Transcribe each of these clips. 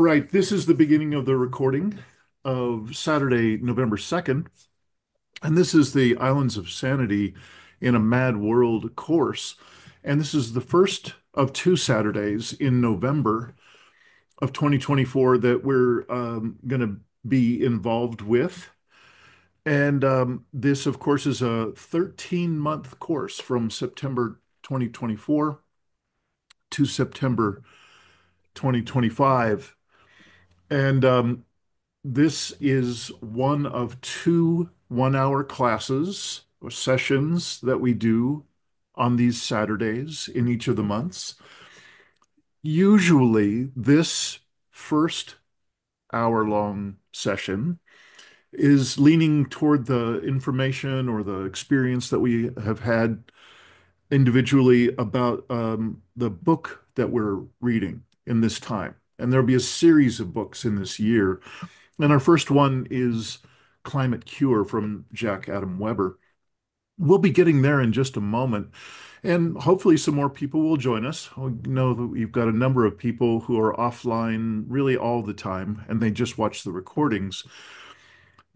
All right, this is the beginning of the recording of Saturday, November 2nd. And this is the Islands of Sanity in a Mad World course. And this is the first of two Saturdays in November of 2024 that we're um, going to be involved with. And um, this, of course, is a 13 month course from September 2024 to September 2025. And um, this is one of two one hour classes or sessions that we do on these Saturdays in each of the months. Usually, this first hour long session is leaning toward the information or the experience that we have had individually about um, the book that we're reading in this time and there'll be a series of books in this year. And our first one is Climate Cure from Jack Adam Weber. We'll be getting there in just a moment. And hopefully, some more people will join us. I know that we've got a number of people who are offline really all the time and they just watch the recordings.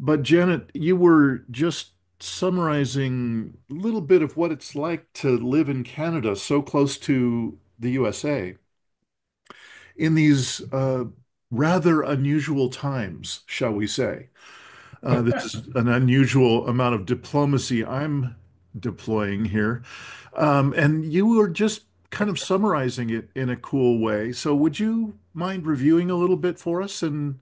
But, Janet, you were just summarizing a little bit of what it's like to live in Canada so close to the USA in these uh, rather unusual times, shall we say. Uh, this is an unusual amount of diplomacy I'm deploying here. Um, and you were just kind of summarizing it in a cool way. So would you mind reviewing a little bit for us and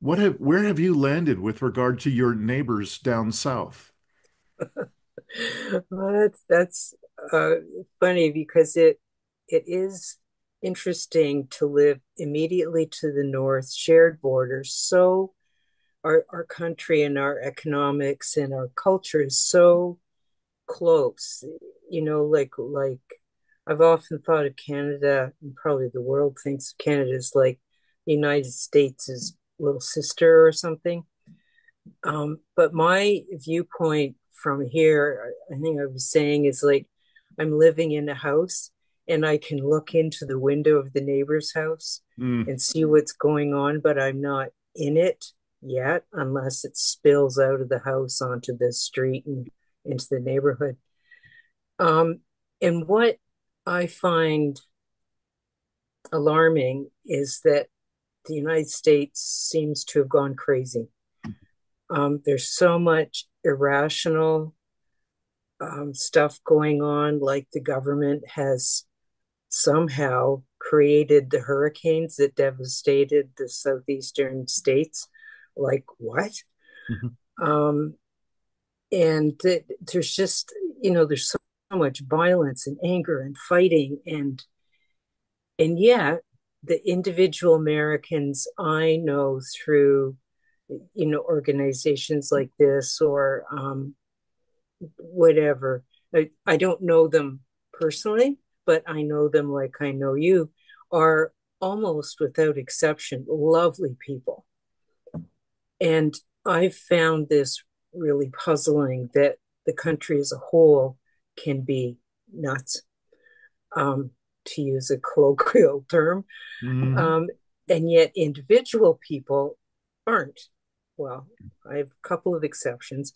what have where have you landed with regard to your neighbors down south? well, that's that's uh, funny because it it is interesting to live immediately to the north, shared borders. So our, our country and our economics and our culture is so close. You know, like like I've often thought of Canada, and probably the world thinks of Canada is like the United States' little sister or something. Um, but my viewpoint from here, I think I was saying, is like I'm living in a house and I can look into the window of the neighbor's house mm. and see what's going on, but I'm not in it yet unless it spills out of the house onto the street and into the neighborhood. Um, and what I find alarming is that the United States seems to have gone crazy. Um, there's so much irrational um, stuff going on, like the government has somehow created the hurricanes that devastated the southeastern states. Like what? Mm-hmm. Um, and th- there's just you know there's so, much violence and anger and fighting and and yet the individual Americans I know through you know organizations like this or um, whatever I, I don't know them personally but I know them like I know you, are almost without exception lovely people. And I've found this really puzzling that the country as a whole can be nuts, um, to use a colloquial term. Mm-hmm. Um, and yet individual people aren't. Well, I have a couple of exceptions.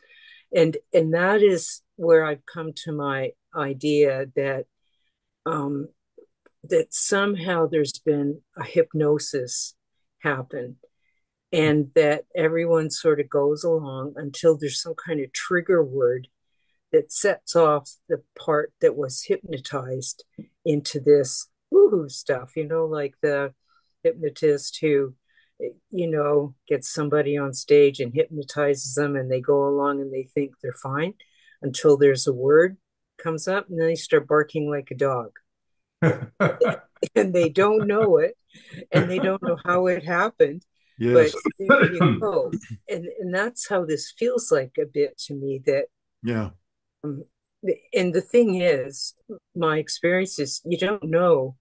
And and that is where I've come to my idea that um, that somehow there's been a hypnosis happen and that everyone sort of goes along until there's some kind of trigger word that sets off the part that was hypnotized into this woohoo stuff, you know, like the hypnotist who, you know, gets somebody on stage and hypnotizes them and they go along and they think they're fine until there's a word comes up and then they start barking like a dog and they don't know it and they don't know how it happened. But Yes. there you go. And and that's how this feels like a bit to me that Yeah. um, and the thing is, my experience is you don't know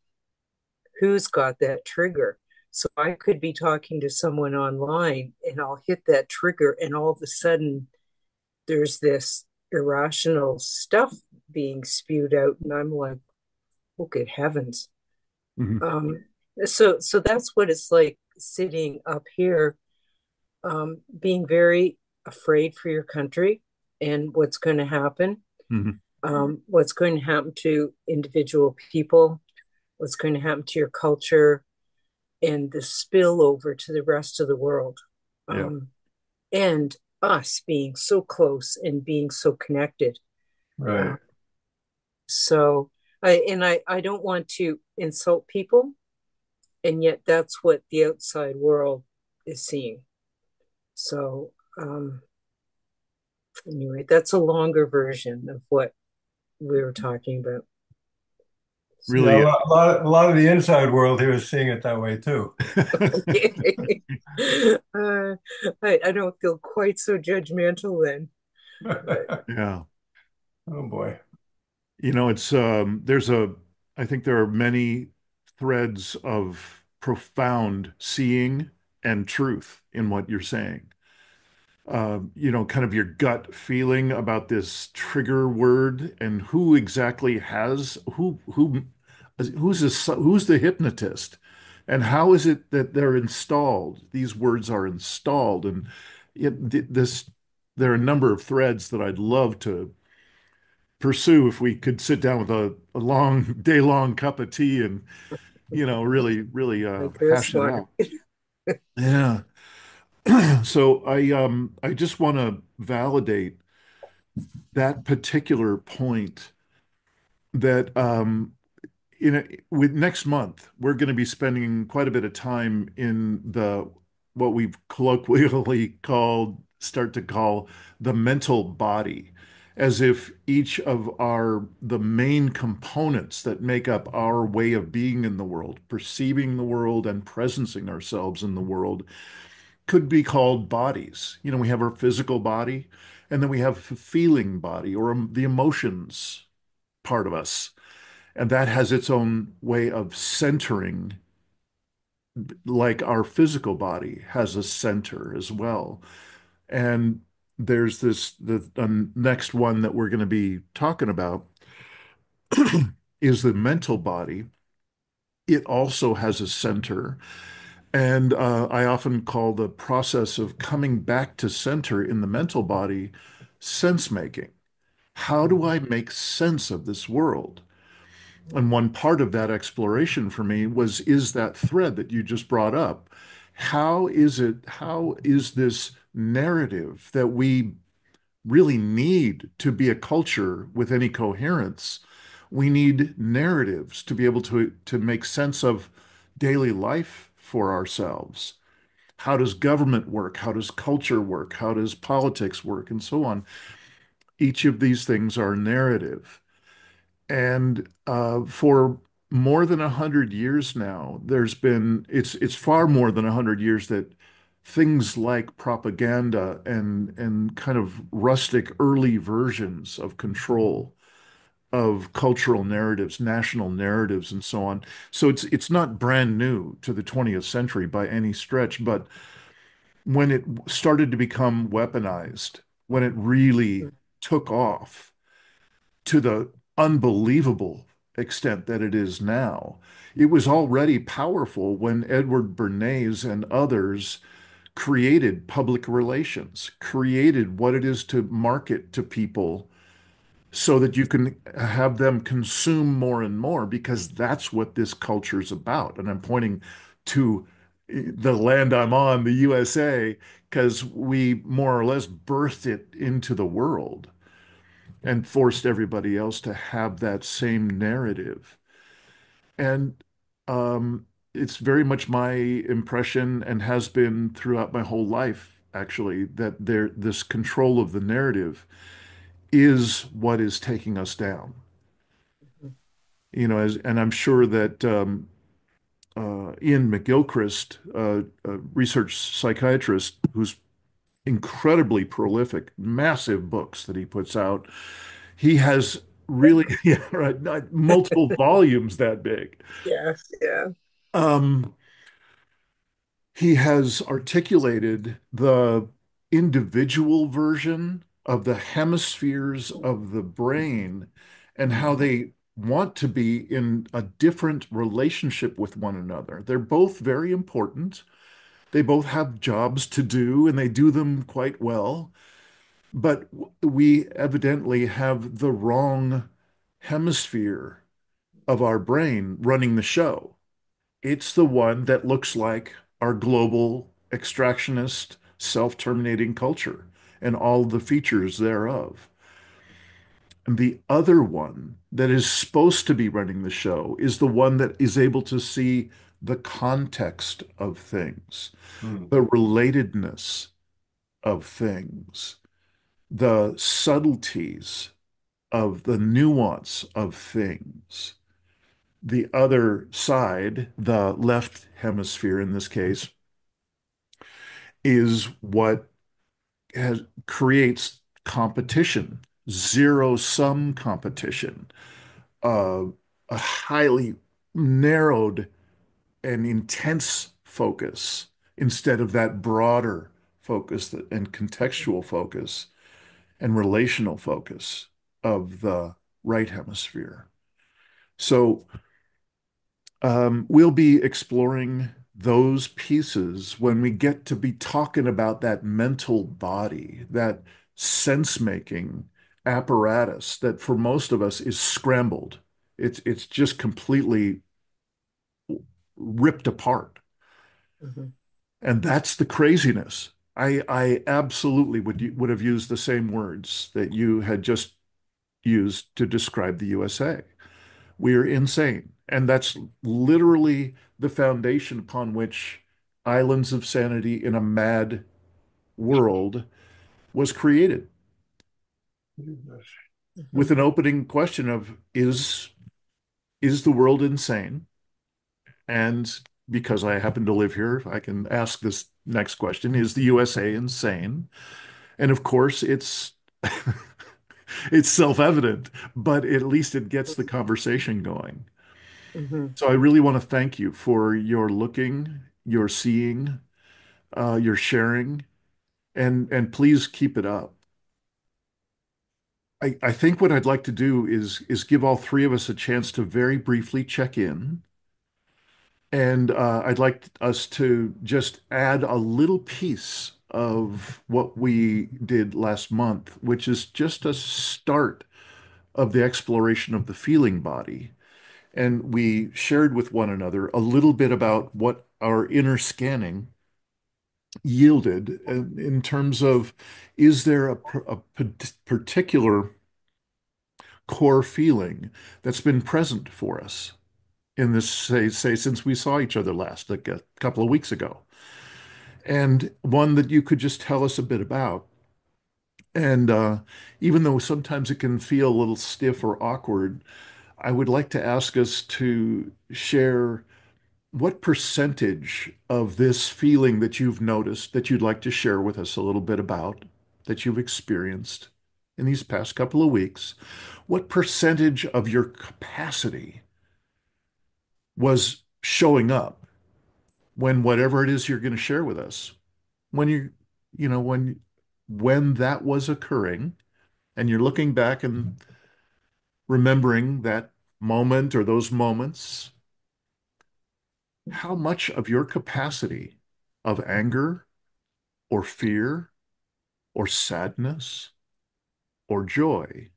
who's got that trigger. So I could be talking to someone online and I'll hit that trigger, and all of a sudden there's this irrational stuff being spewed out, and I'm like, oh, good heavens. Mhm. Um, so so that's what it's like sitting up here, um, being very afraid for your country and what's going to happen, Mhm. um, what's going to happen to individual people, what's going to happen to your culture, and the spillover to the rest of the world. Yeah. Um, and us being so close and being so connected. Uh, Right. so I and I, I don't want to insult people, and yet that's what the outside world is seeing. So um, anyway, that's a longer version of what we were talking about. Yeah, a Really. lot, a lot, a lot of the inside world here is seeing it that way too. uh, I, I don't feel quite so judgmental then. But Yeah. Oh boy. You know, it's um there's a I think there are many threads of profound seeing and truth in what you're saying. Um, you know, kind of your gut feeling about this trigger word and who exactly has who who who's this, who's the hypnotist? And how is it that they're installed? These words are installed and it, this there are a number of threads that I'd love to pursue if we could sit down with a, a long day long cup of tea and you know really really uh hash it out. Yeah so i um i just want to validate that particular point that um in a, with next month we're going to be spending quite a bit of time in the what we've colloquially called start to call the mental body as if each of our the main components that make up our way of being in the world perceiving the world and presencing ourselves in the world could be called bodies you know we have our physical body and then we have feeling body or the emotions part of us and that has its own way of centering, like our physical body has a center as well. And there's this, the next one that we're going to be talking about is the mental body. It also has a center. And uh, I often call the process of coming back to center in the mental body sense making. How do I make sense of this world? And one part of that exploration for me was is that thread that you just brought up. How is it, how is this narrative that we really need to be a culture with any coherence? We need narratives to be able to, to make sense of daily life for ourselves. How does government work? How does culture work? How does politics work? And so on. Each of these things are narrative. And uh, for more than a hundred years now, there's been it's it's far more than a hundred years that things like propaganda and and kind of rustic early versions of control of cultural narratives, national narratives, and so on. So it's it's not brand new to the 20th century by any stretch, but when it started to become weaponized, when it really took off to the unbelievable extent that it is now. It was already powerful when Edward Bernays and others created public relations, created what it is to market to people so that you can have them consume more and more because that's what this culture is about. And I'm pointing to the land I'm on, the USA, because we more or less birthed it into the world and forced everybody else to have that same narrative. And um, it's very much my impression and has been throughout my whole life, actually, that there this control of the narrative is what is taking us down. You know, as and I'm sure that um, uh, Iain McGilchrist, uh, a research psychiatrist who's incredibly prolific, massive books that he puts out. He has really, yeah, right, multiple volumes that big. Yeah, yeah. Um, he has articulated the individual version of the hemispheres of the brain and how they want to be in a different relationship with one another. They're both very important. They both have jobs to do and they do them quite well. But we evidently have the wrong hemisphere of our brain running the show. It's the one that looks like our global extractionist, self-terminating culture and all the features thereof. And the other one that is supposed to be running the show is the one that is able to see the context of things, Mm. the relatedness of things, the subtleties of the nuance of things. The other side, the left hemisphere in this case, is what has, creates competition, zero sum competition, uh, a highly narrowed and intense focus instead of that broader focus that, and contextual focus and relational focus of the right hemisphere. So um, we'll be exploring those pieces when we get to be talking about that mental body, that sense-making apparatus that for most of us is scrambled. It's it's just completely ripped apart. Mhm. And that's the craziness. I I absolutely would would have used the same words that you had just used to describe the USA. We're insane. And that's literally the foundation upon which Islands of Sanity in a Mad World was created with an opening question of is is the world insane? And because I happen to live here, I can ask this next question, is the USA insane? And of course, it's it's self-evident, but at least it gets the conversation going. Mhm. So I really want to thank you for your looking, your seeing, uh, your sharing, and and please keep it up. I, I think what I'd like to do is is give all three of us a chance to very briefly check in. And uh, I'd like us to just add a little piece of what we did last month, which is just a start of the exploration of the feeling body. And we shared with one another a little bit about what our inner scanning yielded in, terms of is there a, a particular core feeling that's been present for us in this, say, say, since we saw each other last, like a couple of weeks ago, and one that you could just tell us a bit about. And uh, even though sometimes it can feel a little stiff or awkward, I would like to ask us to share what percentage of this feeling that you've noticed that you'd like to share with us a little bit about, that you've experienced in these past couple of weeks, what percentage of your capacity was showing up when whatever it is you're going to share with us, when you, you know, when when that was occurring, and you're looking back and mm-hmm. remembering that moment or those moments, how much of your capacity of anger or fear or sadness or joy,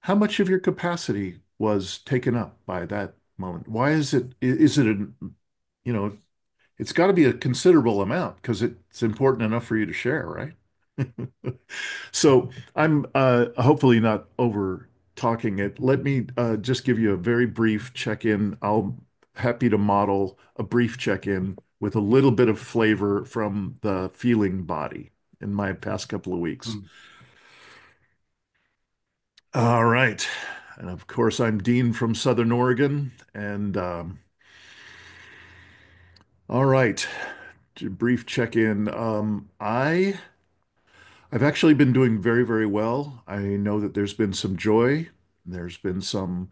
how much of your capacity was taken up by that moment? Why is it, is it, a, you know, it's got to be a considerable amount because it's important enough for you to share, right? So I'm uh, hopefully not over talking it. Let me uh, just give you a very brief check-in. I'll happy to model a brief check-in with a little bit of flavor from the feeling body in my past couple of weeks. Mm. All right. And of course, I'm Dean from Southern Oregon. And um, all right, brief check-in. Um, I I've actually been doing very, very well. I know that there's been some joy. There's been some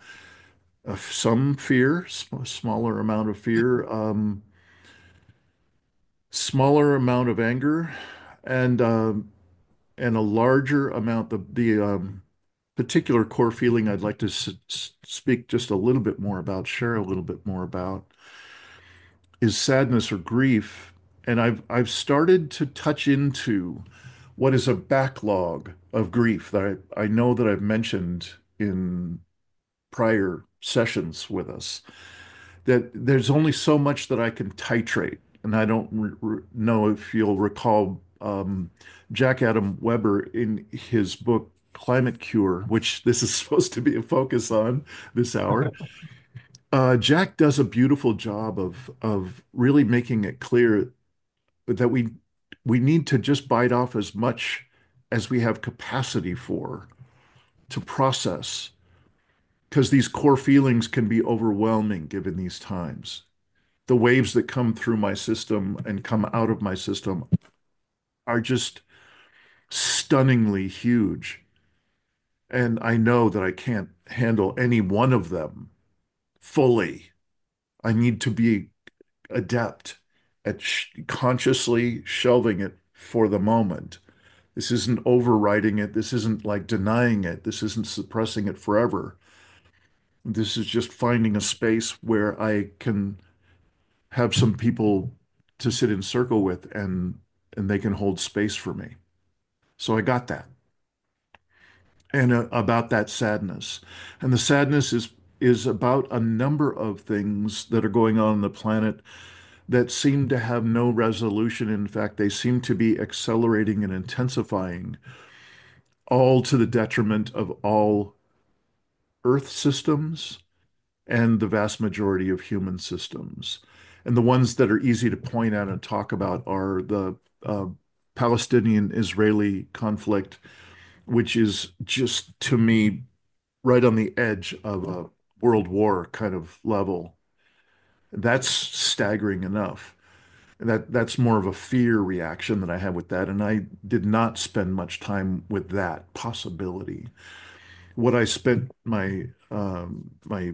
uh, some fear, sm smaller amount of fear, um, smaller amount of anger, and um, and a larger amount. The the um, particular core feeling I'd like to speak just a little bit more about, share a little bit more about, is sadness or grief. And I've I've started to touch into what is a backlog of grief that I, I know that I've mentioned in prior sessions with us. That there's only so much that I can titrate. And I don't know if you'll recall um, Jack Adam Weber in his book Climate Cure, which this is supposed to be a focus on this hour. Uh, Jack does a beautiful job of of really making it clear that we we need to just bite off as much as we have capacity for to process because these core feelings can be overwhelming given these times. The waves that come through my system and come out of my system are just stunningly huge. And I know that I can't handle any one of them fully. I need to be adept at sh consciously shelving it for the moment. This isn't overriding it. This isn't like denying it. This isn't suppressing it forever. This is just finding a space where I can have some people to sit in circle with and and they can hold space for me. So I got that. And uh, about that sadness. And the sadness is is about a number of things that are going on on the planet that seem to have no resolution. In fact, they seem to be accelerating and intensifying, all to the detriment of all Earth systems and the vast majority of human systems. And the ones that are easy to point out and talk about are the uh, Palestinian Israeli conflict, which is just to me right on the edge of a world war kind of level. That's staggering enough. That that's more of a fear reaction that I have with that, and I did not spend much time with that possibility. What I spent my um, my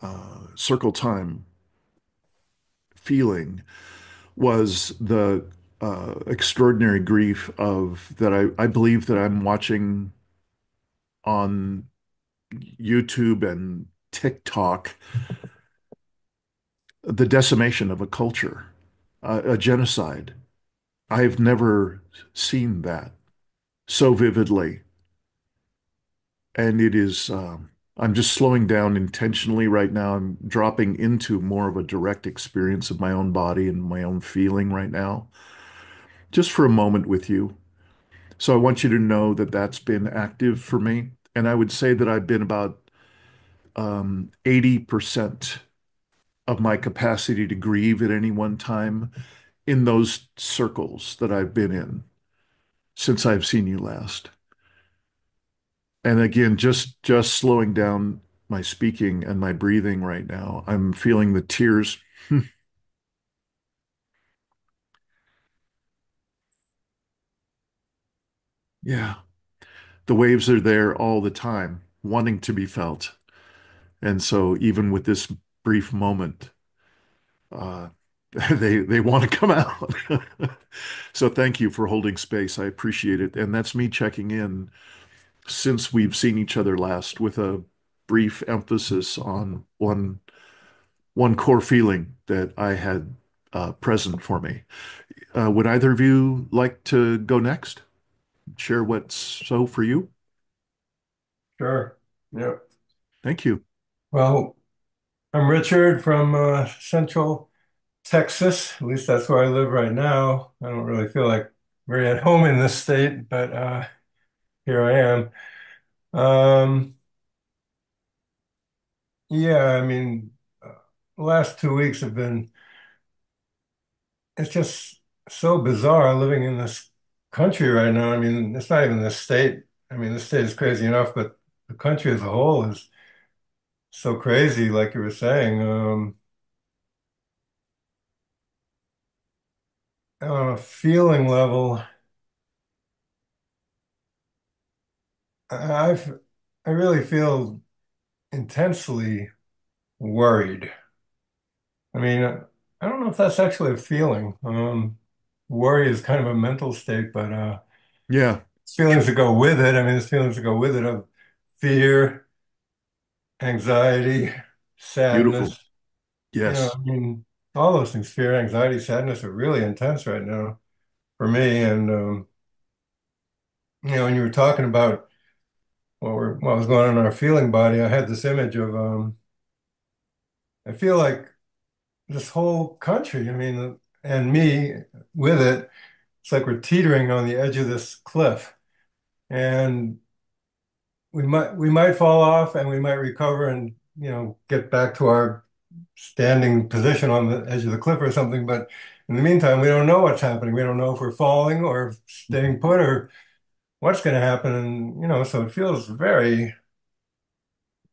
uh, circle time feeling was the uh, extraordinary grief of that I, I believe that I'm watching on YouTube and TikTok the decimation of a culture, uh, a genocide. I've never seen that so vividly. And it is, um, I'm just slowing down intentionally right now. I'm dropping into more of a direct experience of my own body and my own feeling right now, just for a moment with you. So I want you to know that that's been active for me. And I would say that I've been about um, 80% of my capacity to grieve at any one time in those circles that I've been in since I've seen you last. And again, just just slowing down my speaking and my breathing right now. I'm feeling the tears. Yeah. The waves are there all the time, wanting to be felt. And so even with this brief moment, uh, they they want to come out. so thank you for holding space. I appreciate it. And that's me checking in since we've seen each other last with a brief emphasis on one one core feeling that I had uh, present for me. Uh, would either of you like to go next? Share what's so for you? Sure. Yeah. Thank you. Well, I'm Richard from uh, Central Texas. At least that's where I live right now. I don't really feel like very at home in this state, but uh, here I am. Um, yeah, I mean, uh, last two weeks have been, it's just so bizarre living in this country right now. I mean, it's not even the state. I mean, the state is crazy enough, but the country as a whole is so crazy, like you were saying. Um, on a feeling level, I I've I really feel intensely worried. I mean, I don't know if that's actually a feeling. Um, worry is kind of a mental state, but uh, Yeah, feelings that go with it. I mean, there's feelings that go with it of fear, anxiety, beautiful. sadness. You know, Yes. I mean, all those things, fear, anxiety, sadness are really intense right now for me. And um, you know, when you were talking about what were what was going on in our feeling body, I had this image of um, I feel like this whole country, I mean, and me with it, it's like we're teetering on the edge of this cliff. And we might we might fall off and we might recover and you know get back to our standing position on the edge of the cliff or something. But in the meantime, we don't know what's happening. We don't know if we're falling or staying put or what's going to happen. And you know, so it feels very,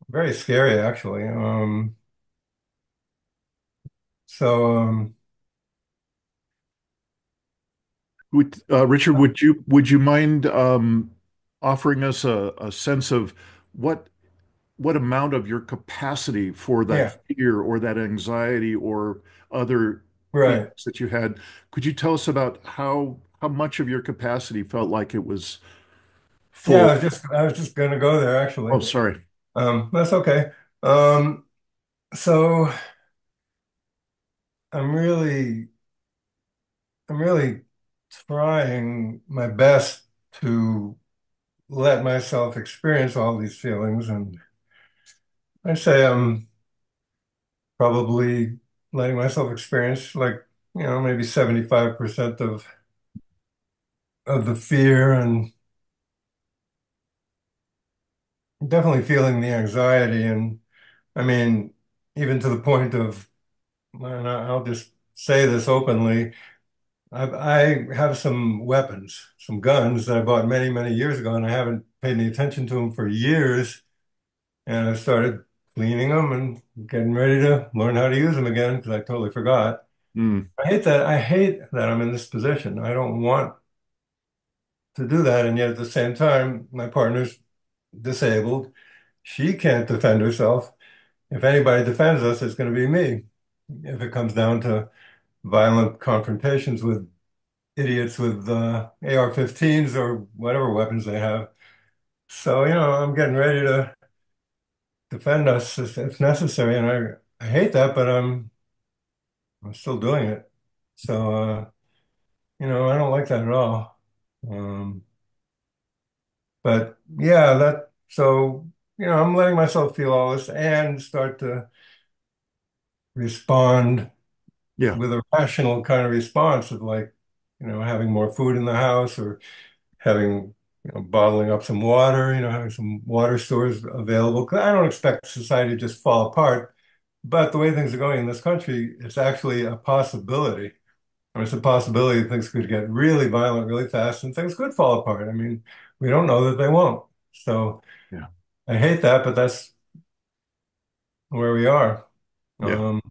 very scary actually. Um, so um, Would, uh, Richard, would you would you mind um, offering us a, a sense of what what amount of your capacity for that yeah, fear or that anxiety or other right. that you had? Could you tell us about how how much of your capacity felt like it was Yeah, I was just I was just going to go there actually. Oh, sorry. Um, that's okay. Um, so I'm really I'm really trying my best to let myself experience all these feelings, and I say I'm probably letting myself experience like you know maybe 75% of of the fear and definitely feeling the anxiety and I mean even to the point of and I'll just say this openly I, I have some weapons some guns that I bought many many years ago and I haven't paid any attention to them for years and I started cleaning them and getting ready to learn how to use them again because I totally forgot Mm, I hate that. I hate that I'm in this position. I don't want to do that. And yet at the same time, my partner's disabled. She can't defend herself. If anybody defends us, it's going to be me. If it comes down to violent confrontations with idiots with uh, AR-15s or whatever weapons they have. So, you know, I'm getting ready to defend us if, if necessary. And I, I hate that, but I'm, I'm still doing it. So, uh, you know, I don't like that at all. Um, But yeah, that so you know, I'm letting myself feel all this and start to respond yeah. with a rational kind of response of like, you know, having more food in the house or having, you know, bottling up some water, you know, having some water stores available. I don't expect society to just fall apart, but the way things are going in this country, it's actually a possibility. I mean, it's a possibility that things could get really violent really fast and things could fall apart. I mean, we don't know that they won't. So Yeah. I hate that, but that's where we are. Yeah. Um,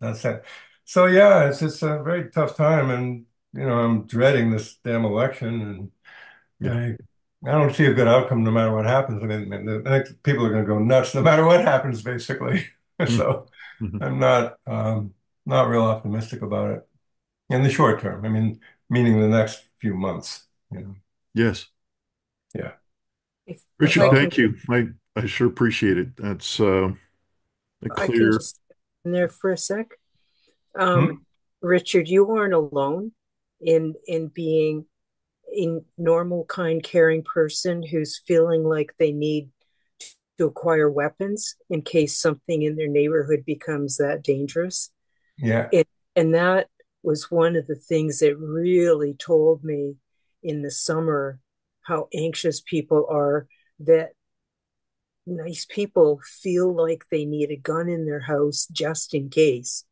that's it. So yeah, it's it's a very tough time, and you know I'm dreading this damn election, and Yeah. I I don't see a good outcome no matter what happens. I mean, I think people are going to go nuts no matter what happens, basically. So mhm. I'm not um, not real optimistic about it in the short term. I mean, meaning the next few months. You know, Yes. yeah. If if Richard, I So can thank you. I, I sure appreciate it. That's uh, a I can clear, just in there for a sec. Um, hmm? Richard, you weren't alone in in being a normal, kind, caring person who's feeling like they need to acquire weapons in case something in their neighborhood becomes that dangerous. yeah, And, and that was one of the things that really told me in the summer how anxious people are that nice people feel like they need a gun in their house just in case.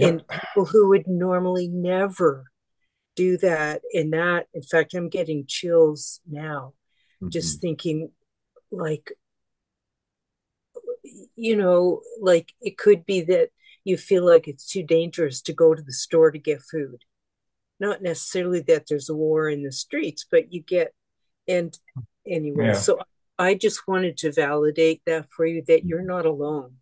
And people who would normally never do that. And that, in fact, I'm getting chills now Mhm. just thinking like you know like it could be that you feel like it's too dangerous to go to the store to get food not necessarily that there's a war in the streets but you get and anyway yeah. so i just wanted to validate that for you that you're not alone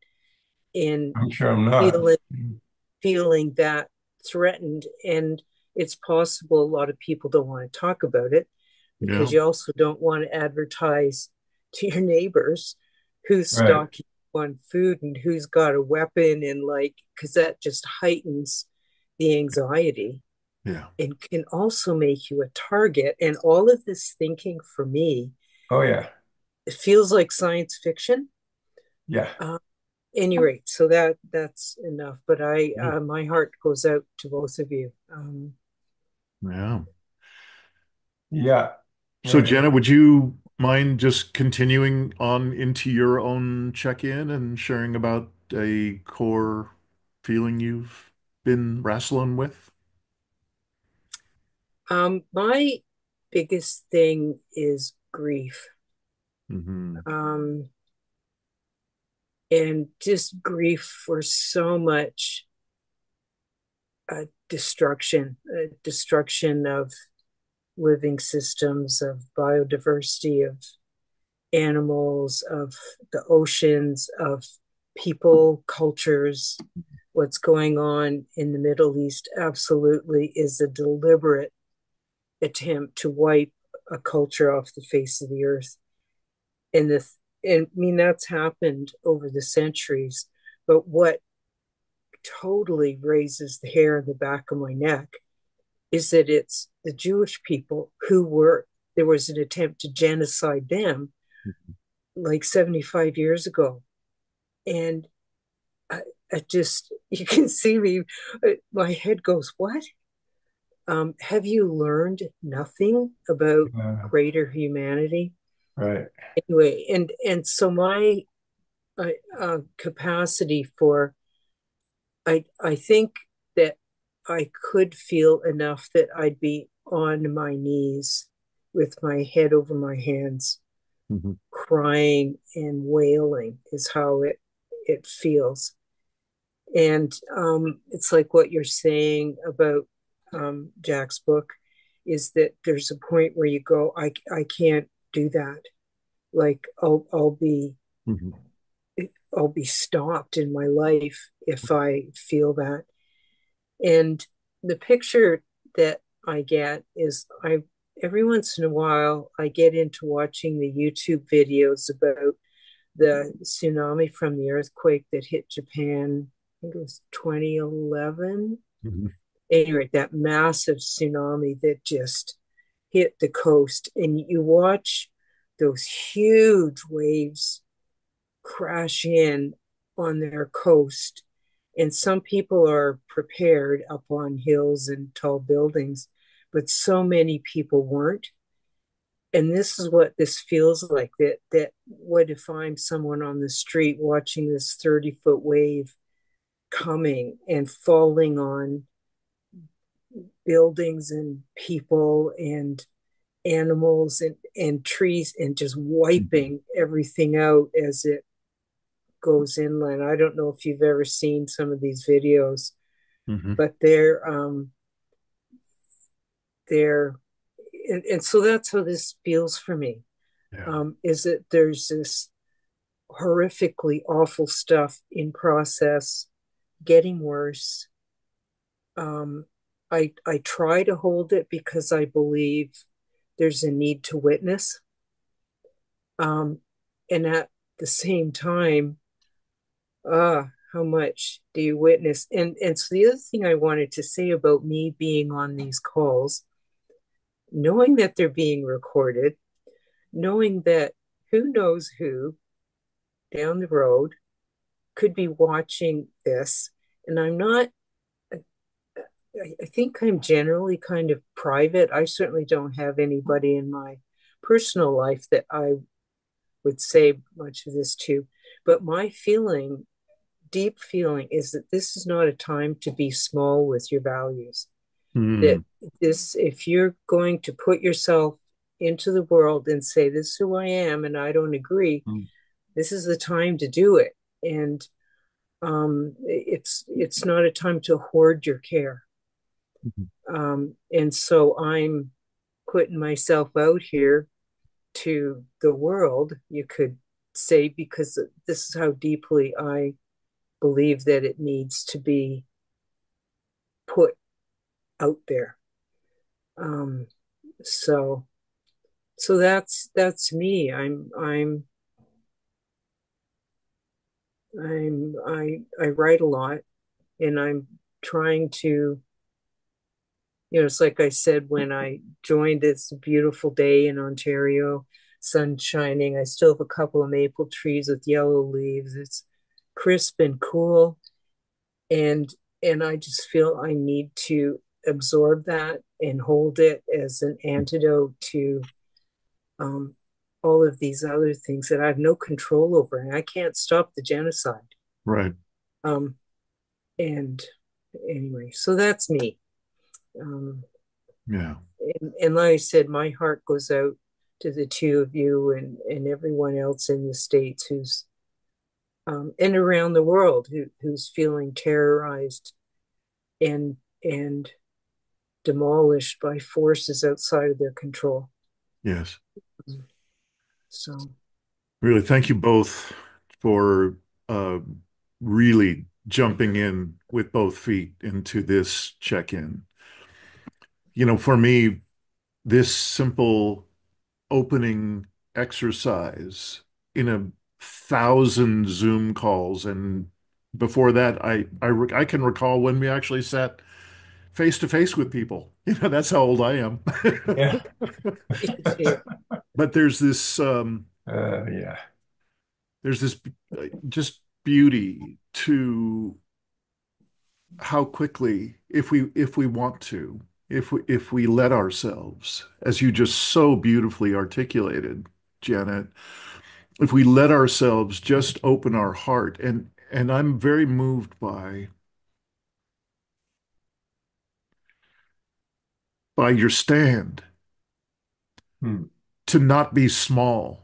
in i'm sure i'm not. feeling, feeling that threatened. And it's possible a lot of people don't want to talk about it because yeah. you also don't want to advertise to your neighbors who's right. stocking on food and who's got a weapon and like because that just heightens the anxiety. Yeah. And can also make you a target. And all of this thinking for me oh yeah it feels like science fiction. Yeah. Uh, any rate so that that's enough but i yeah. uh, my heart goes out to both of you. Um yeah. yeah. So jenna would you mind just continuing on into your own check-in and sharing about a core feeling you've been wrestling with? Um my biggest thing is grief mm-hmm. um and just grief for so much uh, destruction, uh, destruction of living systems, of biodiversity, of animals, of the oceans, of people, cultures. What's going on in the Middle East absolutely is a deliberate attempt to wipe a culture off the face of the earth. And the and I mean that's happened over the centuries. But what totally raises the hair on the back of my neck is that it's the Jewish people who were there was an attempt to genocide them mm-hmm. like 75 years ago. And I, I, just, you can see me, uh, my head goes, What? Um, have you learned nothing about greater humanity? Right anyway and and so my uh, uh, capacity for i i think that i could feel enough that i'd be on my knees with my head over my hands mm-hmm. crying and wailing is how it it feels and um, it's like what you're saying about um, jack's book is that there's a point where you go i i can't do that like i'll i'll be mm-hmm. i'll be stopped in my life if i feel that and the picture that i get is i every once in a while i get into watching the youtube videos about the tsunami from the earthquake that hit japan i think it was 2011 mm-hmm. anyway that massive tsunami that just hit the coast and you watch those huge waves crash in on their coast. And some people are prepared up on hills and tall buildings, but so many people weren't. And this is what this feels like that that what if I'm someone on the street watching this 30 foot wave coming and falling on buildings and people and animals and, and trees and just wiping everything out as it goes inland. I don't know if you've ever seen some of these videos, mm-hmm. but they're um they're and, and so that's how this feels for me. Yeah. Um, is that there's this horrifically awful stuff in process, getting worse. Um, I I try to hold it because I believe there's a need to witness. Um, and at the same time, uh, how much do you witness? And and so the other thing I wanted to say about me being on these calls, knowing that they're being recorded, knowing that who knows who down the road could be watching this, and I'm not I think I'm generally kind of private. I certainly don't have anybody in my personal life that I would say much of this to. But my feeling, deep feeling, is that this is not a time to be small with your values. Mm. That this, if you're going to put yourself into the world and say, This is who I am, and I don't agree, mm. this is the time to do it. And um, it's it's not a time to hoard your care. Mm-hmm. Um, and so I'm putting myself out here to the world, you could say, because this is how deeply I believe that it needs to be put out there. Um, so, so that's that's me. I'm I'm I'm I I write a lot, and I'm trying to. You know, it's like I said when I joined. It's a beautiful day in Ontario, sun shining. I still have a couple of maple trees with yellow leaves. It's crisp and cool, and and I just feel I need to absorb that and hold it as an antidote to um, all of these other things that I have no control over, and I can't stop the genocide. Right. Um, and anyway, so that's me. Um, yeah. And, and like I said, my heart goes out to the two of you and, and everyone else in the States who's um, and around the world who, who's feeling terrorized and and demolished by forces outside of their control. Yes. So really thank you both for uh, really jumping in with both feet into this check-in. You know, for me, this simple opening exercise in a thousand Zoom calls. And before that, I, I, I can recall when we actually sat face to face with people. You know, that's how old I am. yeah. but there's this, um, uh, yeah, there's this uh, just beauty to how quickly, if we, if we want to, if we if we let ourselves, as you just so beautifully articulated, Janet, if we let ourselves just open our heart and and I'm very moved by by your stand hmm. to not be small.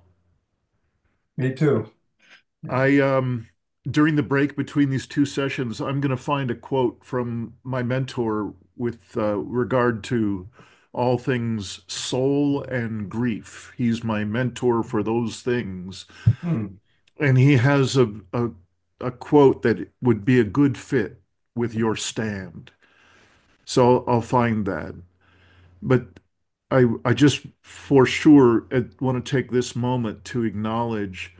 Me too. I um during the break between these two sessions, I'm going to find a quote from my mentor with uh, regard to all things soul and grief. He's my mentor for those things. Hmm. And he has a, a, a quote that would be a good fit with your stand. So I'll find that. But I, I just for sure want to take this moment to acknowledge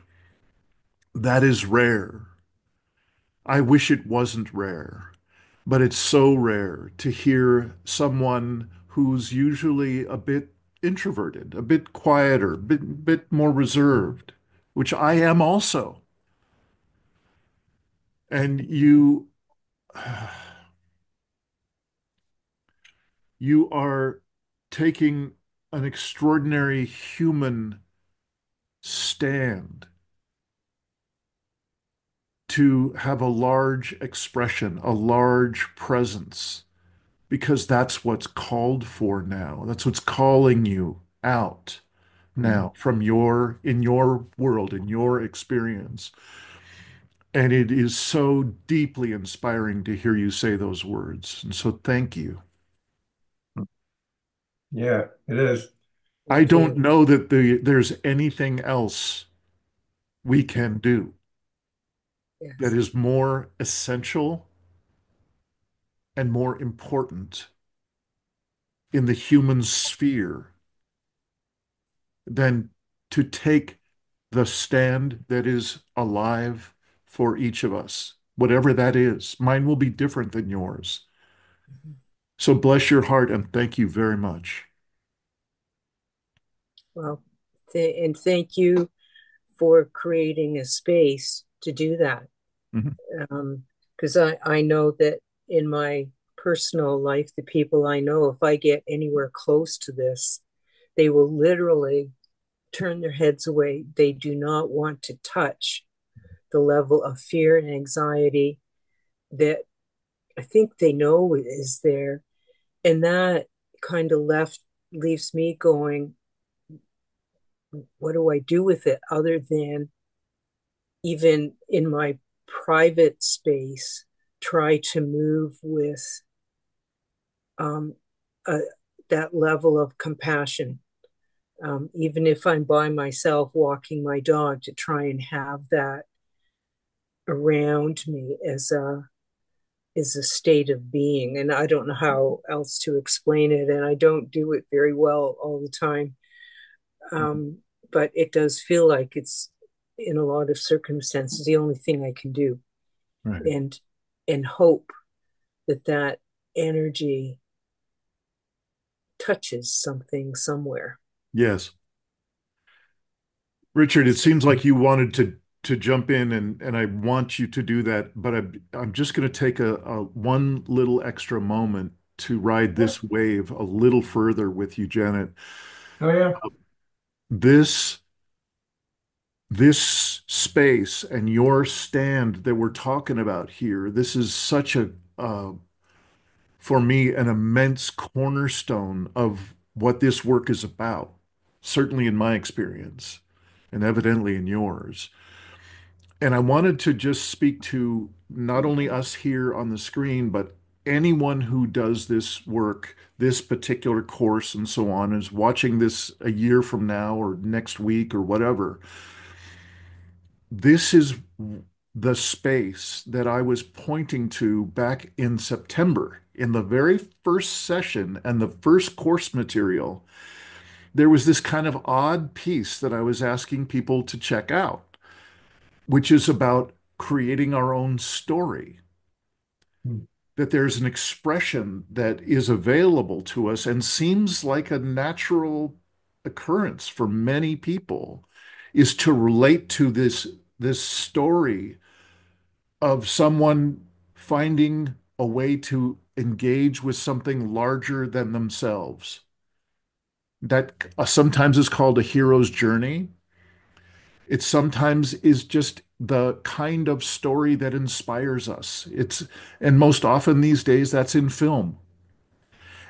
that is rare I wish it wasn't rare, but it's so rare to hear someone who's usually a bit introverted, a bit quieter, bit, bit more reserved, which I am also. And you, you are taking an extraordinary human stand to have a large expression, a large presence, because that's what's called for now. That's what's calling you out now mm-hmm. from your, in your world, in your experience. And it is so deeply inspiring to hear you say those words. And so thank you. Yeah, it is. I don't know that the, there's anything else we can do that is more essential and more important in the human sphere than to take the stand that is alive for each of us, whatever that is. Mine will be different than yours. Mm-hmm. So bless your heart and thank you very much. Well, th- and thank you for creating a space to do that because mm-hmm. um, I, I know that in my personal life, the people I know, if I get anywhere close to this, they will literally turn their heads away. They do not want to touch the level of fear and anxiety that I think they know is there. And that kind of left leaves me going, what do I do with it other than even in my private space, try to move with um, a, that level of compassion. Um, even if I'm by myself walking my dog, to try and have that around me as a is a state of being. And i don't know how else to explain it and i don't do it very well all the time. Um, but it does feel like it's in a lot of circumstances the only thing i can do right. and and hope that that energy touches something somewhere yes richard it seems like you wanted to to jump in and and I want you to do that, but I, I'm just going to take a, a one little extra moment to ride this wave a little further with you, Janet. Oh yeah. Uh, this this space and your stand that we're talking about here, this is such a uh, for me an immense cornerstone of what this work is about. Certainly in my experience, and evidently in yours and I wanted to just speak to not only us here on the screen, but anyone who does this work, this particular course, and so on, is watching this a year from now or next week or whatever. This is the space that I was pointing to back in September in the very first session and the first course material. There was this kind of odd piece that I was asking people to check out which is about creating our own story. Hmm. That there's an expression that is available to us and seems like a natural occurrence for many people is to relate to this this story of someone finding a way to engage with something larger than themselves that uh, sometimes is called a hero's journey it sometimes is just the kind of story that inspires us. It's and most often these days that's in film.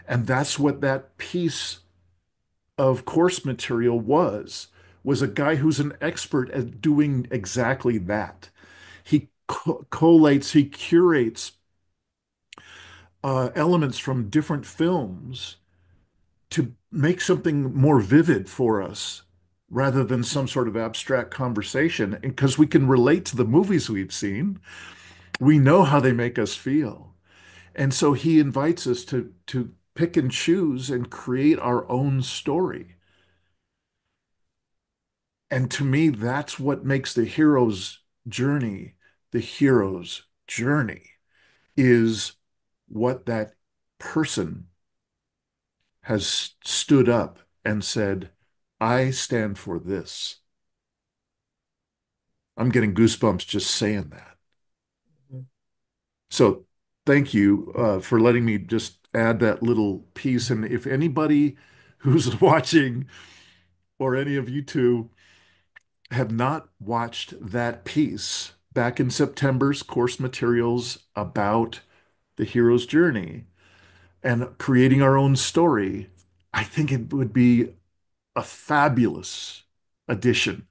And that's what that piece of course material was was a guy who's an expert at doing exactly that. He co collates, he curates uh, elements from different films to make something more vivid for us rather than some sort of abstract conversation. Because we can relate to the movies we've seen, we know how they make us feel. And so he invites us to, to pick and choose and create our own story. And to me, that's what makes the hero's journey the hero's journey is what that person has stood up and said, I stand for this. I'm getting goosebumps just saying that. Mm-hmm. So thank you uh, for letting me just add that little piece. And if anybody who's watching or any of you two have not watched that piece back in September's course materials about the hero's journey and creating our own story, I think it would be a fabulous addition.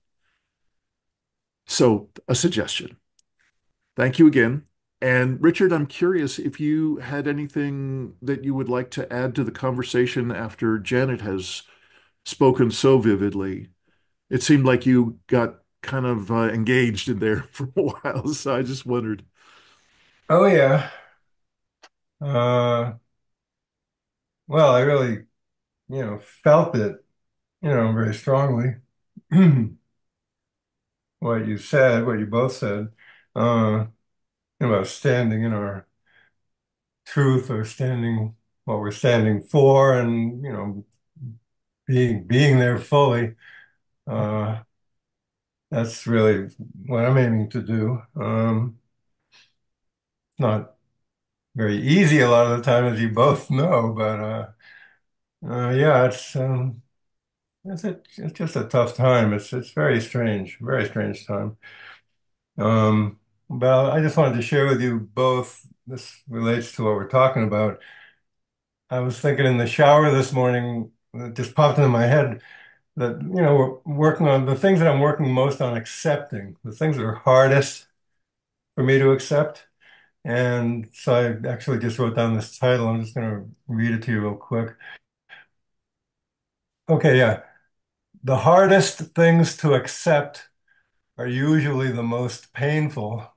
So, a suggestion. Thank you again. And Richard, I'm curious if you had anything that you would like to add to the conversation after Janet has spoken so vividly. It seemed like you got kind of uh, engaged in there for a while, so I just wondered. Oh yeah. Uh, well, I really, you know, felt it you know, very strongly what you said, what you both said, uh, about standing in our truth or standing what we're standing for and, you know, being being there fully. Uh, that's really what I'm aiming to do. Um, not very easy a lot of the time, as you both know, but uh, uh, yeah, it's um, it's, a, it's just a tough time. It's it's very strange, very strange time. Um, well, I just wanted to share with you both. This relates to what we're talking about. I was thinking in the shower this morning, it just popped into my head. That, you know, we're working on the things that I'm working most on accepting, the things that are hardest for me to accept. And so I actually just wrote down this title. I'm just going to read it to you real quick. Okay, yeah. The hardest things to accept are usually the most painful.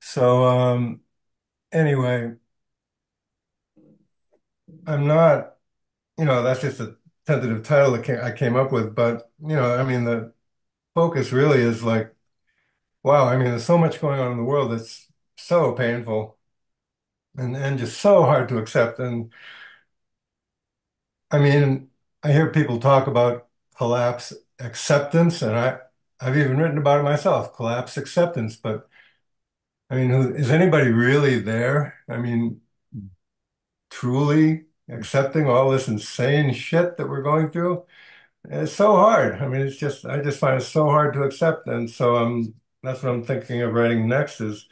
So, um, anyway, I'm not, you know, that's just a tentative title that I came up with, but, you know, I mean, the focus really is like, wow, I mean, there's so much going on in the world that's so painful and, and just so hard to accept. And I mean, I hear people talk about collapse acceptance, and I, I've even written about it myself, collapse acceptance. But I mean, who, is anybody really there? I mean, truly accepting all this insane shit that we're going through? It's so hard. I mean, it's just, I just find it so hard to accept. And so um, that's what I'm thinking of writing next is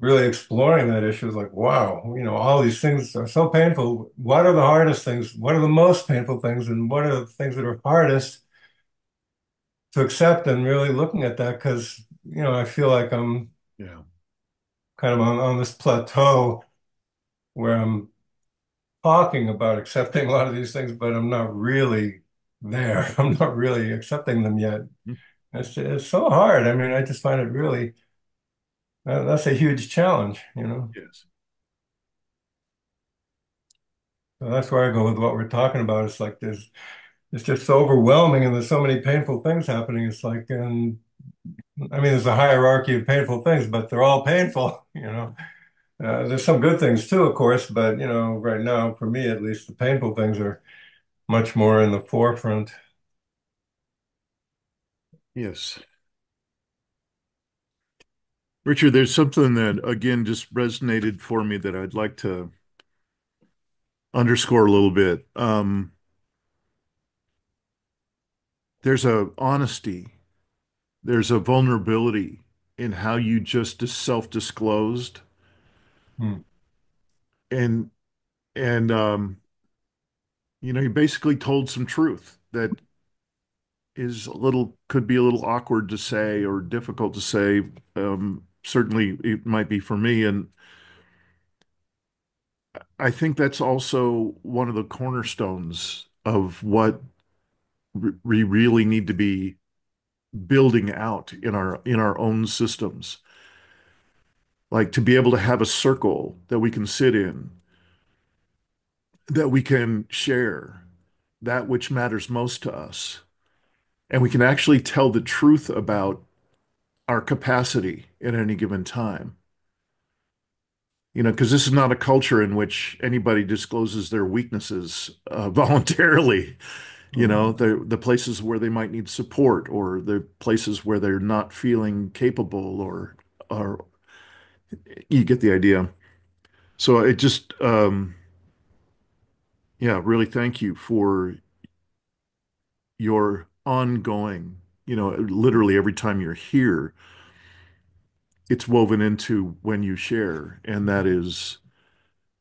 really exploring that issue. Is like, wow, you know, all these things are so painful. What are the hardest things? What are the most painful things? And what are the things that are hardest to accept? And really looking at that because, you know, I feel like I'm Yeah. kind of on, on this plateau where I'm talking about accepting a lot of these things, but I'm not really there. I'm not really accepting them yet. Mm. It's, it's so hard. I mean, I just find it really, that- that's a huge challenge, you know? Yes. So that's where I go with what we're talking about. It's like there's, it's just so overwhelming and there's so many painful things happening. It's like, and I mean, there's a hierarchy of painful things, but they're all painful, you know? Uh, there's some good things too, of course, but you know, right now, for me at least, the painful things are much more in the forefront. Yes. Richard, there's something that again just resonated for me that I'd like to underscore a little bit. Um, there's a honesty, there's a vulnerability in how you just self-disclosed Hmm. and and um, you know, you basically told some truth that is a little could be a little awkward to say or difficult to say. Um, certainly it might be for me. And I think that's also one of the cornerstones of what we really need to be building out in our in our own systems. Like to be able to have a circle that we can sit in, that we can share that which matters most to us. And we can actually tell the truth about our capacity at any given time. You know, because this is not a culture in which anybody discloses their weaknesses uh, voluntarily. You know, Mhm. the the places where they might need support, or the places where they're not feeling capable, or or you get the idea. So it just, um, yeah, really thank you for your ongoing, you know, literally every time you're here, it's woven into when you share, and that is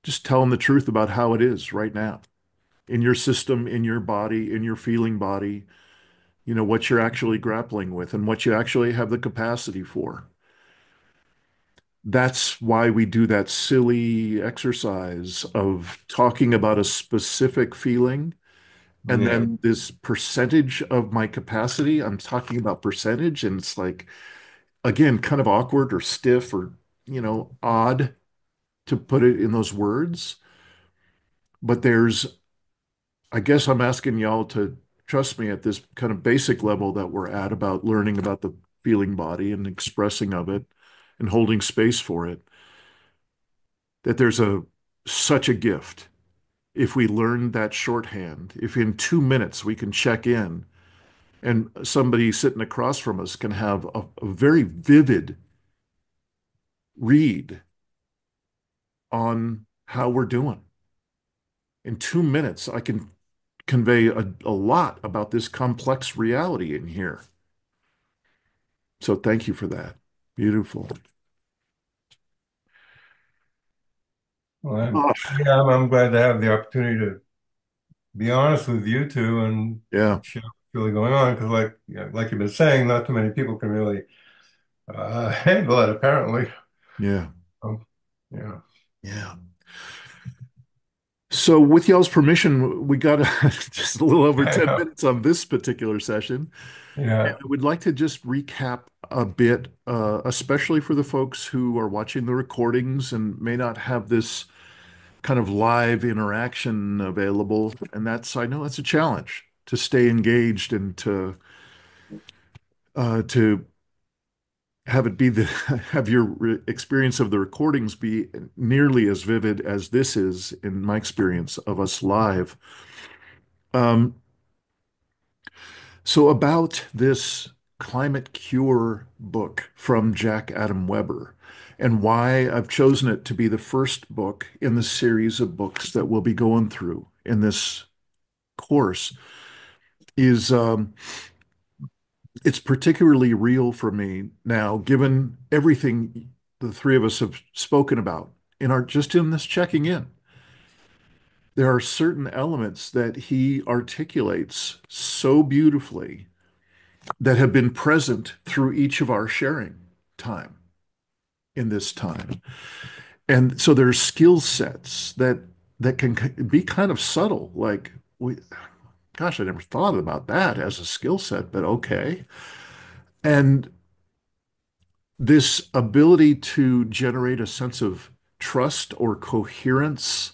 just telling the truth about how it is right now in your system, in your body, in your feeling body, you know, what you're actually grappling with and what you actually have the capacity for. That's why we do that silly exercise of talking about a specific feeling and Yeah. then this percentage of my capacity. I'm talking about percentage, and it's like, again, kind of awkward or stiff or, you know, odd to put it in those words. But there's I guess I'm asking y'all to trust me at this kind of basic level that we're at about learning about the feeling body and expressing of it and holding space for it, that there's a such a gift if we learn that shorthand, if in two minutes we can check in and somebody sitting across from us can have a, a very vivid read on how we're doing. In two minutes, I can convey a, a lot about this complex reality in here. So thank you for that. Beautiful. Well, I'm, Oh, yeah, I'm, I'm glad to have the opportunity to be honest with you two and Yeah. share what's really going on because, like, yeah, like you've been saying, not too many people can really uh, handle it, apparently. Yeah. Um, yeah. Yeah. So, with y'all's permission, we got just a little over 10 minutes on this particular session. And Yeah. I would like to just recap a bit, uh, especially for the folks who are watching the recordings and may not have this kind of live interaction available. And that's, I know that's a challenge to stay engaged and to uh, to have it be the have your re experience of the recordings be nearly as vivid as this is in my experience of us live. Um, so about this climate cure book from Jack Adam Weber and why I've chosen it to be the first book in the series of books that we'll be going through in this course is um, it's particularly real for me now, given everything the three of us have spoken about in our just in this checking in. There are certain elements that he articulates so beautifully that have been present through each of our sharing time in this time. And so there's skill sets that that can be kind of subtle, like we, gosh, I never thought about that as a skill set, but okay. And this ability to generate a sense of trust or coherence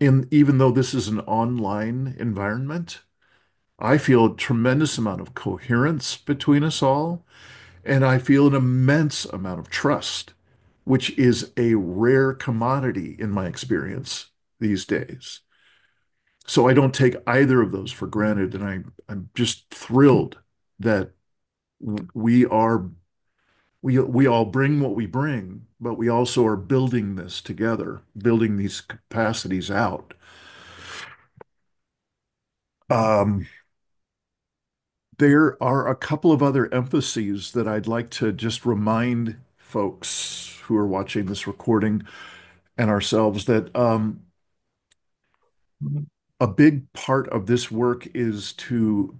in even though this is an online environment, I feel a tremendous amount of coherence between us all, and I feel an immense amount of trust, which is a rare commodity in my experience these days. So I don't take either of those for granted, and I, I'm just thrilled that we are we we all bring what we bring, but we also are building this together, building these capacities out. Um, there are a couple of other emphases that I'd like to just remind folks who are watching this recording and ourselves that um, a big part of this work is to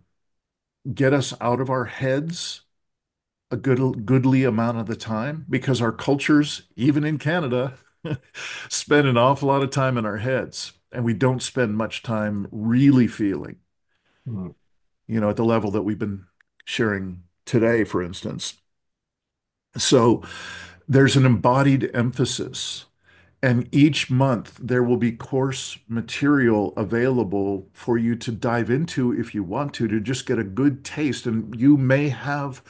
get us out of our heads a good goodly amount of the time because our cultures, even in Canada, spend an awful lot of time in our heads and we don't spend much time really feeling, Mm. you know, at the level that we've been sharing today, for instance. So there's an embodied emphasis. And each month there will be course material available for you to dive into if you want to, to just get a good taste. And you may have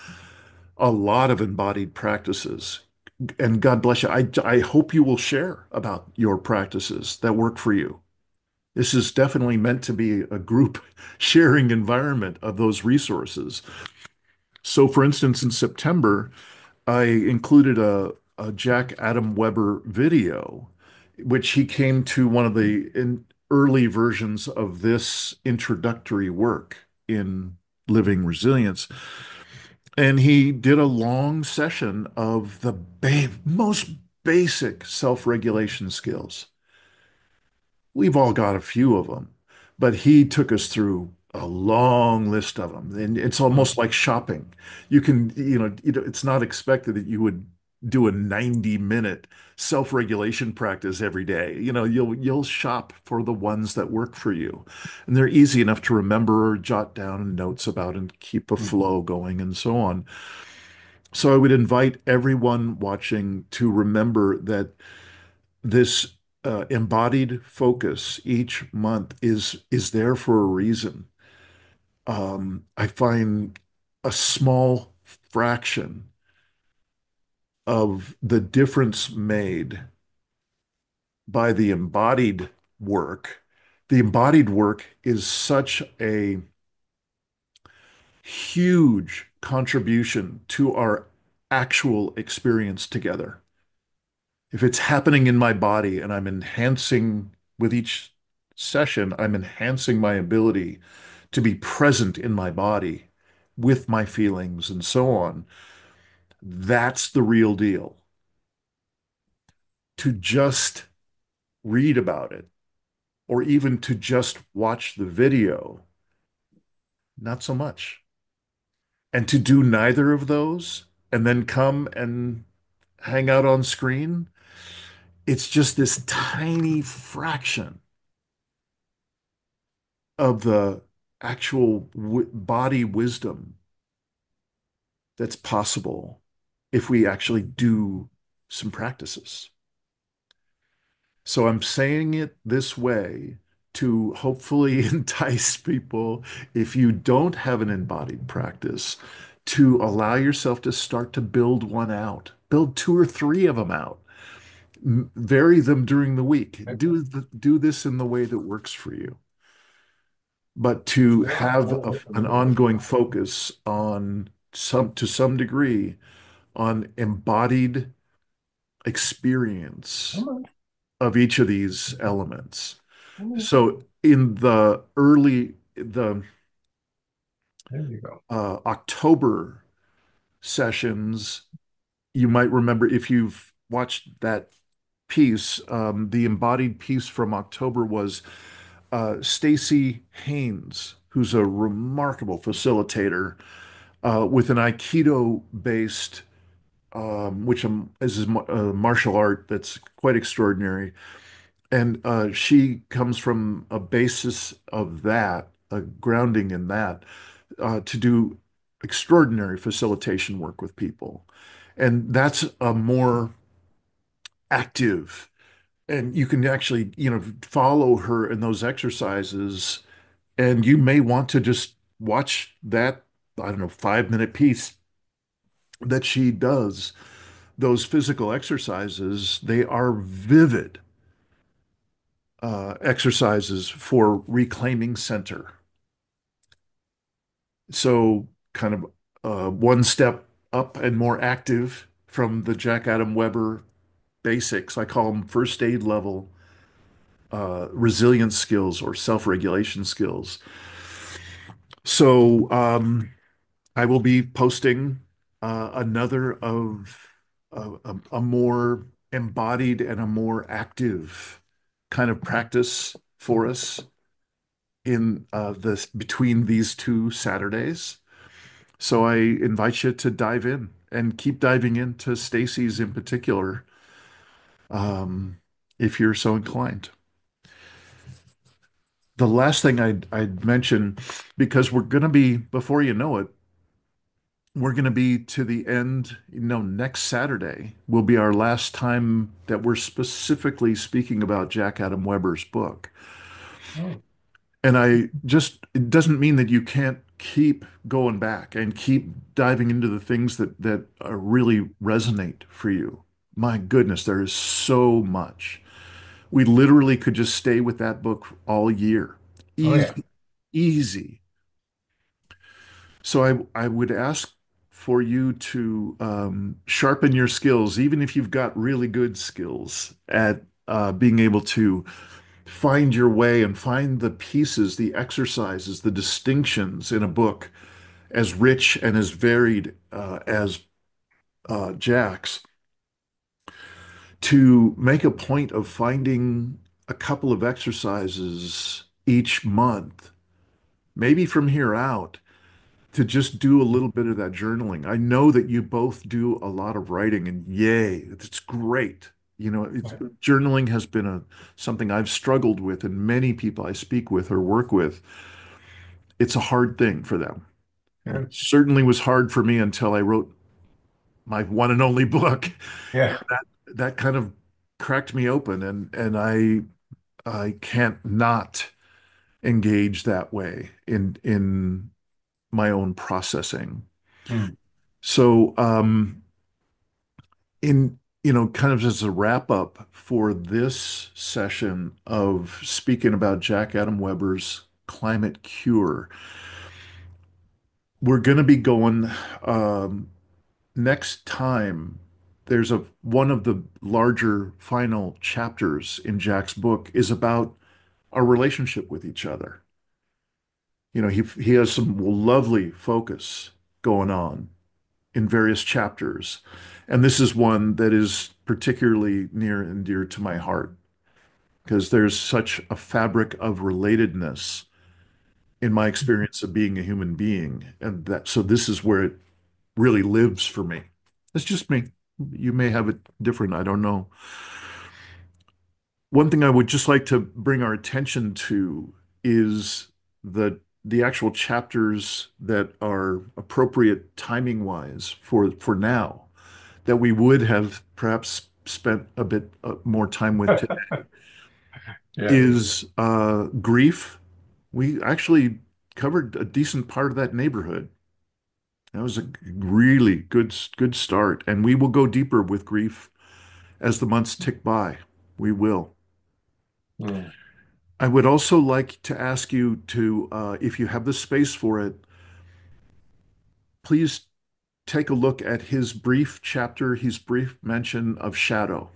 a lot of embodied practices. And God bless you. I, I hope you will share about your practices that work for you. This is definitely meant to be a group sharing environment of those resources. So, for instance, in September, I included a, a Jack Adam Weber video, which he came to one of the early versions of this introductory work in Living Resilience. And he did a long session of the ba most basic self-regulation skills. We've all got a few of them, but he took us through a long list of them. And it's almost like shopping. You can, you know, it's not expected that you would do a 90 minute self-regulation practice every day. You know, you'll you'll shop for the ones that work for you. And they're easy enough to remember or jot down notes about and keep a Mm. flow going and so on. So I would invite everyone watching to remember that this uh, embodied focus each month is is there for a reason. Um, I find a small fraction of the difference made by the embodied work. The embodied work is such a huge contribution to our actual experience together. if it's happening in my body and I'm enhancing with each session, I'm enhancing my ability to be present in my body with my feelings and so on. That's the real deal. To just read about it or even to just watch the video, not so much. And to do neither of those and then come and hang out on screen, it's just this tiny fraction of the actual body wisdom that's possible if we actually do some practices. So I'm saying it this way to hopefully entice people, if you don't have an embodied practice, to allow yourself to start to build one out. Build two or three of them out. Vary them during the week. Do the, do this in the way that works for you. But to have a, an ongoing focus on some to some degree on embodied experience of each of these elements. So in the early the There you go. uh, October sessions, you might remember if you've watched that piece, um, the embodied piece from October was uh, Staci Haines, who's a remarkable facilitator uh, with an Aikido-based, um, which um, is a martial art that's quite extraordinary. And uh, she comes from a basis of that, a grounding in that, uh, to do extraordinary facilitation work with people. And that's a more active, and you can actually, you know, follow her in those exercises, and you may want to just watch that, I don't know, five minute piece that she does. Those physical exercises, they are vivid uh, exercises for reclaiming center. So, kind of uh, one step up and more active from the Jack Adam Weber basics. I call them first aid level uh, resilience skills or self-regulation skills. So um, I will be posting uh, another of a, a more embodied and a more active kind of practice for us in uh, this between these two Saturdays. So I invite you to dive in and keep diving into Staci's in particular, um, if you're so inclined. The last thing I'd, I'd mention, because we're going to be, before you know it, we're going to be to the end, you know, next Saturday will be our last time that we're specifically speaking about Jack Adam Weber's book. Oh. And I just, it doesn't mean that you can't keep going back and keep diving into the things that that are really resonate for you. My goodness, there is so much. We literally could just stay with that book all year. Oh yeah. Easy, easy. So I I would ask for you to um, sharpen your skills, even if you've got really good skills at uh, being able to find your way and find the pieces, the exercises, the distinctions in a book as rich and as varied uh, as uh, Jack's, to make a point of finding a couple of exercises each month, maybe from here out, to just do a little bit of that journaling. I know that you both do a lot of writing, and yay, it's great. You know, Right. journaling has been a something I've struggled with, and many people I speak with or work with, it's a hard thing for them. Yeah. It certainly was hard for me until I wrote my one and only book. Yeah. That that kind of cracked me open, and and I I can't not engage that way in in my own processing. Hmm. So, um, in you know, kind of as a wrap up for this session of speaking about Jack Adam Weber's Climate Cure, we're going to be going um, next time. There's a one of the larger final chapters in Jack's book is about our relationship with each other. You know, he he has some lovely focus going on in various chapters, and this is one that is particularly near and dear to my heart. because there's such a fabric of relatedness in my experience of being a human being. And that, so this is where it really lives for me. It's just me. You may have it different. I don't know. One thing I would just like to bring our attention to is the the actual chapters that are appropriate timing wise for for now that we would have perhaps spent a bit uh, more time with today Yeah. is uh, grief. We actually covered a decent part of that neighborhood. That was a really good good start, and we will go deeper with grief as the months tick by. We will. Mm. I would also like to ask you to, uh, if you have the space for it, please take a look at his brief chapter, his brief mention of shadow,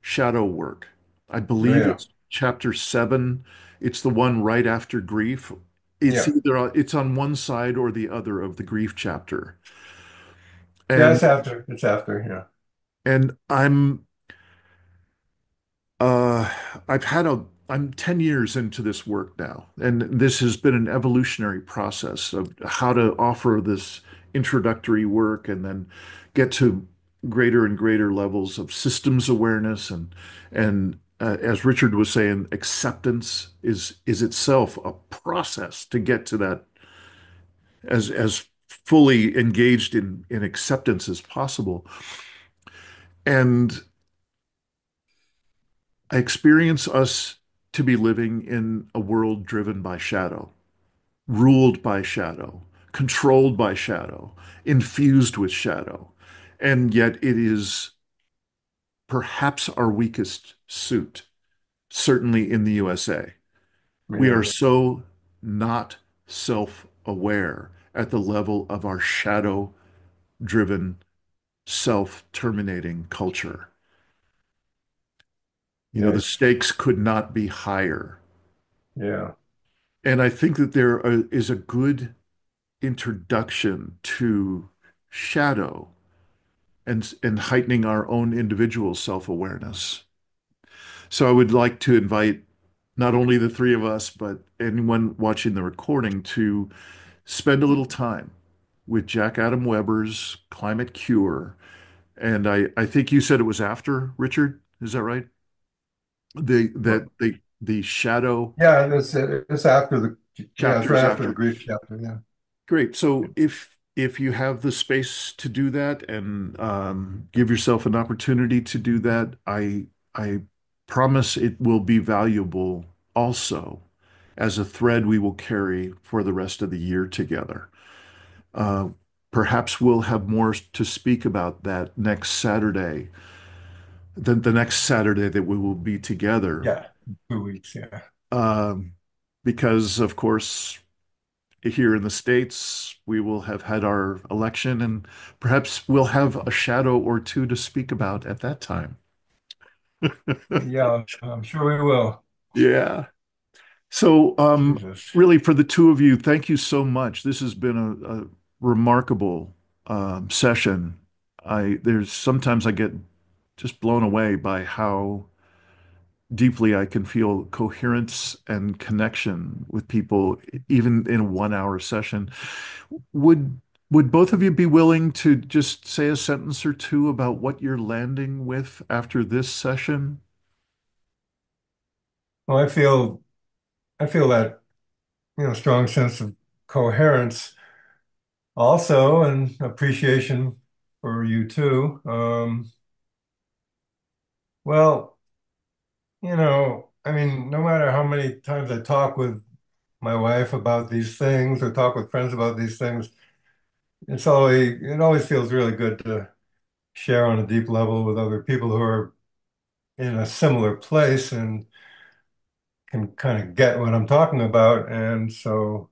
shadow work. I believe Yeah. it's chapter seven. It's the one right after grief. It's Yeah. either it's on one side or the other of the grief chapter. Yeah, it's after. It's after. Yeah. and I'm Uh, I've had a, I'm 10 years into this work now, and this has been an evolutionary process of how to offer this introductory work and then get to greater and greater levels of systems awareness and and uh, as Richard was saying, acceptance is is itself a process to get to that as as fully engaged in in acceptance as possible. And I experience us to be living in a world driven by shadow, ruled by shadow, controlled by shadow, infused with shadow. And yet it is perhaps our weakest suit, certainly in the USA. We are so not self-aware at the level of our shadow-driven, self-terminating culture. You know, the stakes could not be higher Yeah. And I think that there are- is a good introduction to shadow and and heightening our own individual self-awareness. So I would like to invite not only the three of us, but anyone watching the recording to spend a little time with Jack Adam Weber's Climate Cure. And I, I think you said it was after, Richard. Is that right? The that the the shadow Yeah, it's it's after the yeah, right after the grief chapter. Yeah. Great. So if if you have the space to do that and um, give yourself an opportunity to do that, I I promise it will be valuable also as a thread we will carry for the rest of the year together. Uh, perhaps we'll have more to speak about that next Saturday, the, the next Saturday that we will be together. Yeah. Two weeks. Yeah. Um, because of course here in the States, we will have had our election and perhaps we'll have a shadow or two to speak about at that time. Yeah. I'm sure we will. Yeah. So, um, Jesus. really, for the two of you, thank you so much. This has been a, a remarkable um, session. I there's sometimes I get just blown away by how deeply I can feel coherence and connection with people, even in a one hour session. Would would both of you be willing to just say a sentence or two about what you're landing with after this session? Well, I feel I feel that, you know, strong sense of coherence also and appreciation for you too. Um, well, you know, I mean, no matter how many times I talk with my wife about these things or talk with friends about these things, it's always it always feels really good to share on a deep level with other people who are in a similar place and can kind of get what I'm talking about. And so,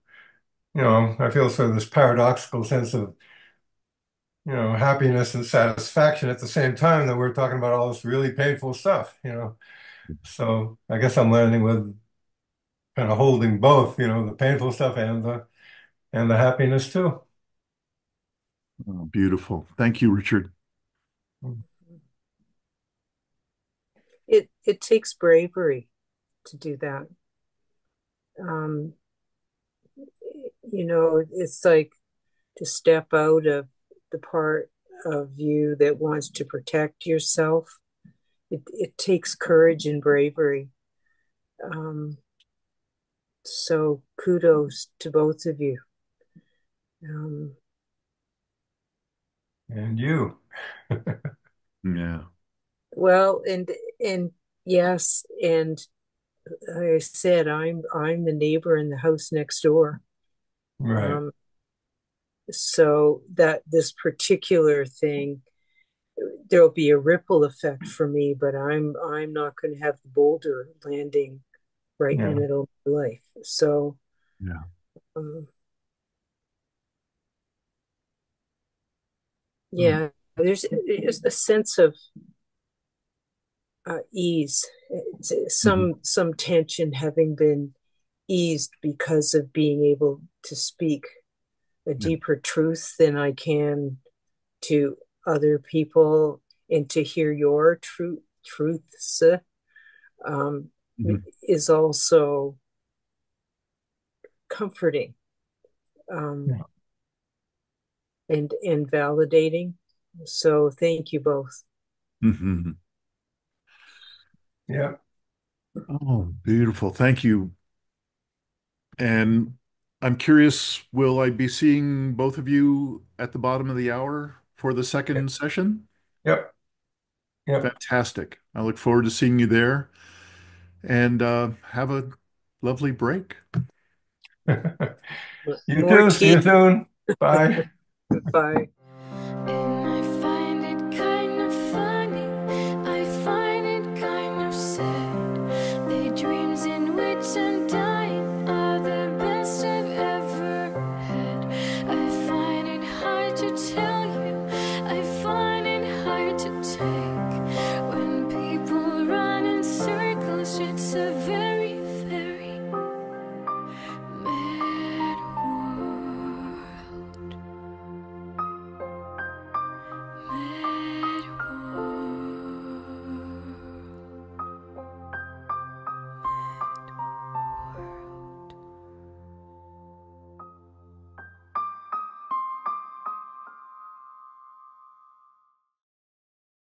you know, I feel sort of this paradoxical sense of, you know, happiness and satisfaction at the same time that we're talking about all this really painful stuff, you know. So I guess I'm landing with kind of holding both, you know, the painful stuff and the and the happiness too. Oh, beautiful. Thank you, Richard. it it takes bravery to do that. Um, you know, it's like to step out of the part of you that wants to protect yourself. It, it takes courage and bravery. Um, so kudos to both of you. Um, and you. yeah. Well, and and yes, and like I said, I'm I'm the neighbor in the house next door. Right. Um, so that this particular thing, there'll be a ripple effect for me, but I'm I'm not going to have the boulder landing right yeah. in the middle of my life. So yeah. Um, yeah, mm. there's, there's a sense of uh, ease, some mm-hmm. some tension having been eased because of being able to speak a deeper yeah. truth than I can to other people and to hear your truth truths um, mm-hmm. is also comforting um, yeah. and and validating. So thank you both. Mm-hmm. Yeah. Oh, beautiful. Thank you. And I'm curious, will I be seeing both of you at the bottom of the hour for the second yep. session? Yep. Yep. Fantastic. I look forward to seeing you there and uh, have a lovely break. you too. See you soon. Bye. Bye.